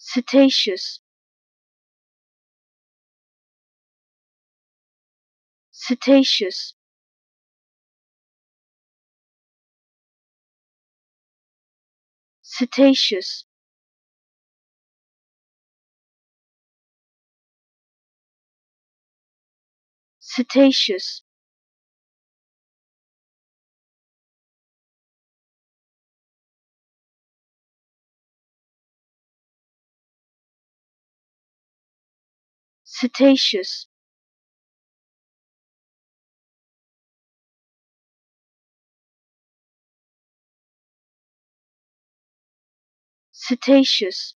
Cetaceous. Cetaceous. Cetaceous. Cetaceous. Cetaceous. Cetaceous.